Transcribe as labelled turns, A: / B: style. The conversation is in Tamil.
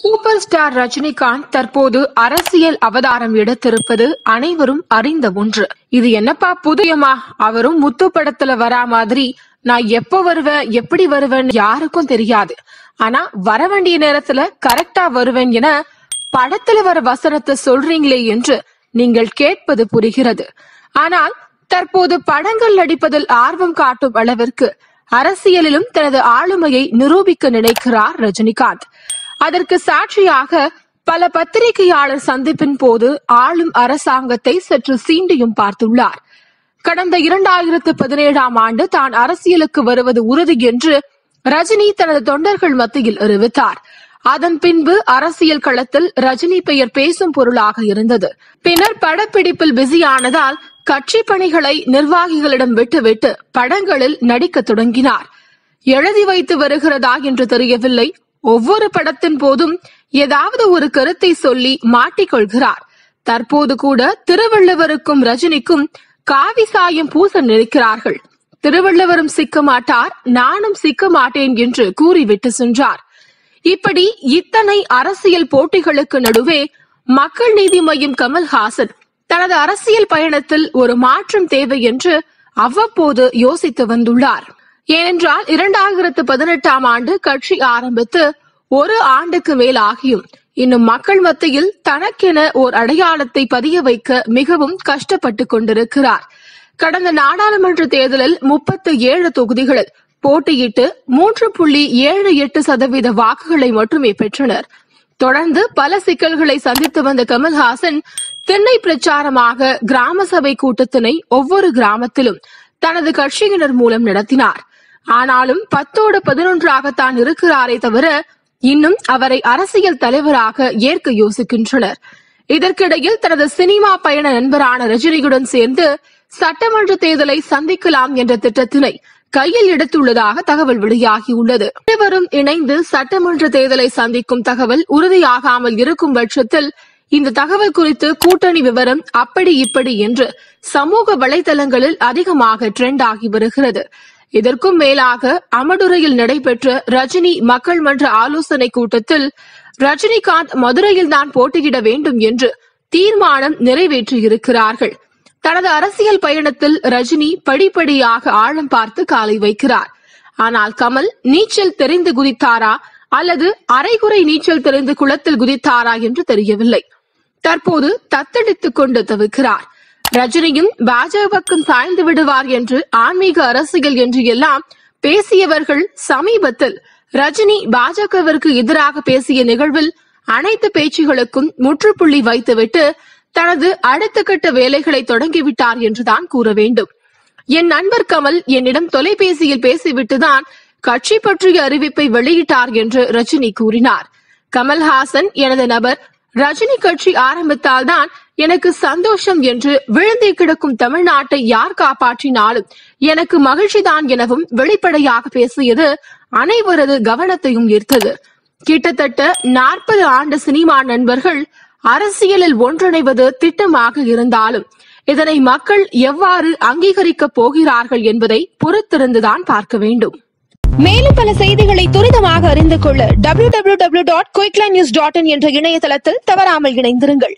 A: சூப்பர் ஸ்டார் ரஜினிகாந்த் தற்போது அரசியல் அவதாரம் எடுத்திருப்பது அனைவரும் அறிந்த ஒன்று இது என்னப்பா புதியமா அவரும் முத்து படத்துல வரா மாதிரி நான் எப்போ வருவேன் எப்படி வருவேன் யாருக்கும் தெரியாது ஆனா வர வேண்டிய நேரத்துல கரெக்டா வருவேன் என படத்துல வர வசனத்தை சொல்றீங்களே என்று நீங்கள் கேட்பது புரிகிறது ஆனால் தற்போது படங்கள் நடிப்பதில் ஆர்வம் காட்டும் அளவிற்கு அரசியலிலும் தனது ஆளுமையை நிரூபிக்க நினைக்கிறார் ரஜினிகாந்த் அதற்கு சாட்சியாக பல பத்திரிகையாளர் சந்திப்பின் போது ஆளும் அரசாங்கத்தை சற்று சீண்டியும் பார்த்துள்ளார் கடந்த இரண்டாயிரத்து பதினேழாம் ஆண்டு தான் அரசியலுக்கு வருவது உறுதி என்று ரஜினி தனது தொண்டர்கள் மத்தியில் அறிவித்தார் அதன் பின்பு அரசியல் களத்தில் ரஜினி பெயர் பேசும் பொருளாக இருந்தது பின்னர் படப்பிடிப்பில் பிஸியானதால் கட்சி பணிகளை நிர்வாகிகளிடம் விட்டுவிட்டு படங்களில் நடிக்க தொடங்கினார் எழுதி வைத்து வருகிறதா என்று தெரியவில்லை ஒவ்வொரு படத்தின் போதும் ஏதாவது ஒரு கருத்தை சொல்லி மாட்டிக்கொள்கிறார் தற்போது கூட திருவள்ளுவருக்கும் ரஜினிக்கும் காவி சாயம் பூச நிற்கிறார்கள் திருவள்ளுவரும் சிக்க மாட்டார் நானும் சிக்க மாட்டேன் என்று கூறிவிட்டு சென்றார் இப்படி இத்தனை அரசியல் போட்டிகளுக்கு நடுவே மக்கள் நீதி மையம் கமல்ஹாசன் தனது அரசியல் பயணத்தில் ஒரு மாற்றம் தேவை என்று அவ்வப்போது யோசித்து வந்துள்ளார் ஏனென்றால் இரண்டாயிரத்து பதினெட்டாம் ஆண்டு கட்சி ஆரம்பித்து ஒரு ஆண்டுக்கு மேல் ஆகியும் இன்னும் மக்கள் மத்தியில் தனக்கென ஓர் அடையாளத்தை பதிய வைக்க மிகவும் கஷ்டப்பட்டு கொண்டிருக்கிறார் கடந்த நாடாளுமன்ற தேர்தலில் முப்பத்து ஏழு தொகுதிகளில் போட்டியிட்டு மூன்று புள்ளி ஏழு எட்டு சதவீத வாக்குகளை மட்டுமே பெற்றனர் தொடர்ந்து பல சிக்கல்களை சந்தித்து வந்த கமல்ஹாசன் திண்ணை பிரச்சாரமாக கிராம சபை கூட்டத்தினை ஒவ்வொரு கிராமத்திலும் தனது கட்சியினர் மூலம் நடத்தினார் ஆனாலும் பத்தோடு பதினொன்றாகத்தான் இருக்கிறாரே தவிர இன்னும் அவரை அரசியல் தலைவராக ஏற்க யோசிக்கின்றனர் இதற்கிடையில் தனது சினிமா பயண நண்பரான ரஜினியுடன் சேர்ந்து சட்டமன்ற தேர்தலை சந்திக்கலாம் என்ற திட்டத்தினை கையில் எடுத்துள்ளதாக தகவல் வெளியாகியுள்ளது இருவரும் இணைந்து சட்டமன்ற தேர்தலை சந்திக்கும் தகவல் உறுதியாகாமல் இருக்கும் பட்சத்தில் இந்த தகவல் குறித்து கூட்டணி விவரம் அப்படி இப்படி என்று சமூக வலைதளங்களில் அதிகமாக ட்ரெண்ட் ஆகி வருகிறது இதற்கும் மேலாக அமடுரையில் நடைபெற்ற ரஜினி மக்கள் மன்ற ஆலோசனை கூட்டத்தில் ரஜினிகாந்த் மதுரையில் தான் போட்டியிட வேண்டும் என்று தீர்மானம் நிறைவேற்றியிருக்கிறார்கள் தனது அரசியல் பயணத்தில் ரஜினி படிப்படியாக ஆழம் பார்த்து காலை வைக்கிறார் ஆனால் கமல் நீச்சல் தெரிந்து குதித்தாரா அல்லது அரைகுறை நீச்சல் தெரிந்து குளத்தில் குதித்தாரா என்று தெரியவில்லை தற்போது தத்தெடுத்துக் கொண்டு தவிக்கிறார் ரஜினியும் பாஜகவுக்கும் சாய்ந்து விடுவார் என்று ஆன்மீக அரசியல் என்று எல்லாம் பேசியவர்கள் சமீபத்தில் ரஜினி பாஜகவிற்கு எதிராக பேசிய நிகழ்வில் அனைத்து பேச்சுகளுக்கும் முற்றுப்புள்ளி வைத்துவிட்டு தனது அடுத்த கட்ட வேலைகளை தொடங்கிவிட்டார் என்றுதான் கூற வேண்டும் என் நண்பர் கமல் என்னிடம் தொலைபேசியில் பேசிவிட்டுதான் கட்சி பற்றிய அறிவிப்பை வெளியிட்டார் என்று ரஜினி கூறினார் கமல்ஹாசன் எனது நபர் ரஜினி கட்சி ஆரம்பித்தால்தான் எனக்கு சந்தோஷம் என்று விழுந்தே கிடக்கும் தமிழ்நாட்டை யார் காப்பாற்றினாலும் எனக்கு மகிழ்ச்சிதான் எனவும் வெளிப்படையாக பேசியது அனைவரது கவனத்தையும் ஈர்த்தது கிட்டத்தட்ட நாற்பது ஆண்டு சினிமா நண்பர்கள் அரசியலில் ஒன்றிணைவது திட்டமாக இருந்தாலும் இதனை மக்கள் எவ்வாறு அங்கீகரிக்கப் போகிறார்கள் என்பதை பொறுத்திருந்துதான் பார்க்க வேண்டும் மேலும் பல செய்திகளை துரிதமாக அறிந்து கொள்ள W W W dot Quickline news dot in என்ற இணையதளத்தில் தவறாமல் இணைந்திருங்கள்